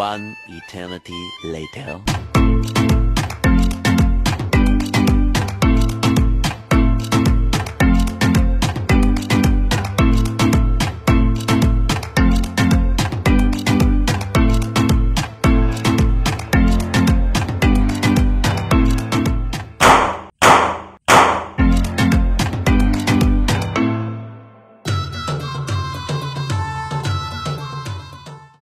One eternity later.